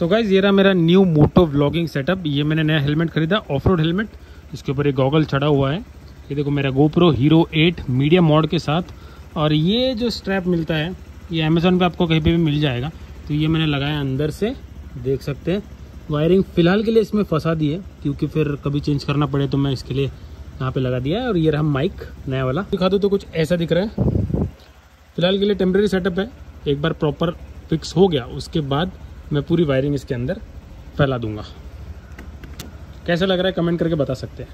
So guys ये रहा मेरा न्यू मोटो व्लॉगिंग सेटअप ये मैंने नया हेलमेट खरीदा ऑफ़ रोड हेलमेट इसके ऊपर एक गॉगल चढ़ा हुआ है। ये देखो मेरा गोप्रो हीरो 8 मीडियम मॉड के साथ। और ये जो स्ट्रैप मिलता है, ये अमेजोन पे आपको कहीं पे भी मिल जाएगा। तो ये मैंने लगाया अंदर से, देख सकते हैं। वायरिंग फ़िलहाल के लिए इसमें फंसा दी है, क्योंकि फिर कभी चेंज करना पड़े तो मैं इसके लिए यहाँ पे लगा दिया है। और ये रहा माइक नया वाला। दिखा दो तो कुछ ऐसा दिख रहा है। फ़िलहाल के लिए टेम्प्रेरी सेटअप है। एक बार प्रॉपर फिक्स हो गया, उसके बाद मैं पूरी वायरिंग इसके अंदर फैला दूँगा। कैसा लग रहा है? कमेंट करके बता सकते हैं।